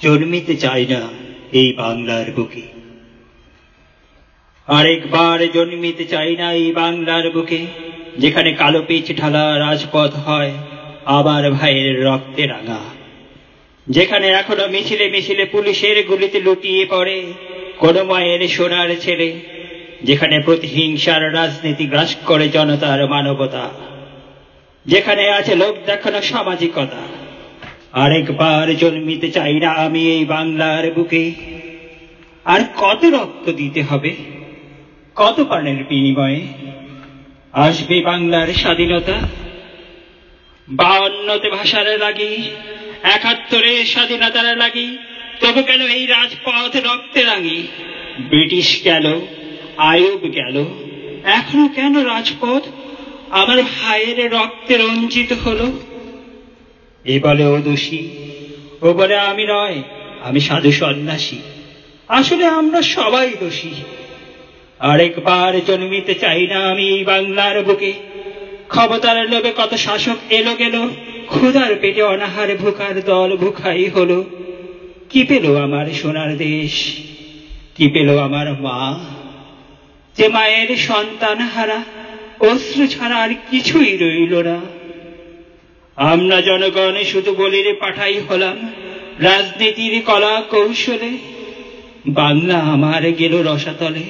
জন্মিতে চাই না এই বাংলার বুকে। আরেকবার জন্মিতে চাই না এই বাংলার বুকে, যেখানে কালো পিচ ঢালা রাজপথ হয় আবার ভাইয়ের রক্তে রাঙা। যেখানে এখনও মিছিলে মিছিলে পুলিশের গুলিতে লুটিয়ে পড়ে কোন মায়ের সোনার ছেলে, যেখানে প্রতিহিংসার রাজনীতি গ্রাস করে জনতার মানবতা, যেখানে আছে লোক দেখানো সামাজিকতা। আরেকবার জন্মিতে চাই না আমি এই বাংলার বুকে। আর কত রক্ত দিতে হবে? কত প্রাণের বিনিময়ে? আসবে বাংলার স্বাধীনতা? বাউন্নতে ভাষার লাগি, একাত্তরে স্বাধীনতার লাগি, তবু কেন এই রাজপথ রক্তে রাঙি? ব্রিটিশ গেল আয়ুব গেল, এখনও কেন রাজপথ? আমার ভাইয়ের রক্তে রঞ্জিত হলো। এ বলে ও দোষী। ও বলে, আমি নয়, আমি সাধু সন্ন্যাসী। আসলে আমরা সবাই দোষী। আরেকবার জন্মিতে চাই না আমি এই বাংলার বুকে। ক্ষমতার লোভে কত শাসক এলো গেল, ক্ষুধার পেটে অনাহারে ভুকার দল ভুখাই হলো। কি পেল আমার সোনার দেশ? কি পেল আমার মা? যে মায়ের সন্তান হারা, অশ্রু ছাড়া আর কিছুই রইল না। আমরা জনগণে শুধু বলিরে পাঠাই হলাম, রাজনীতির কলা কৌশলে। বাংলা আমার গেল রসাতলে,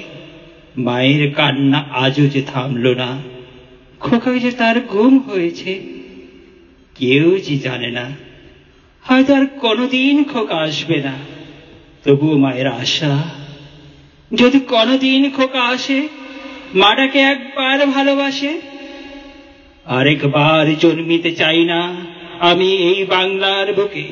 মায়ের কান্না আজও যে থামল না। খোকা যে তার গুম হয়েছে, কেউ যে জানে না। হয়তো আর কোনোদিন খোকা আসবে না। তবুও মায়ের আশা, যদি কোনোদিন খোকা আসে, মাটাকে একবার ভালোবাসে আরেকবার জন্মিতে চাই না আমি এই বাংলার বুকে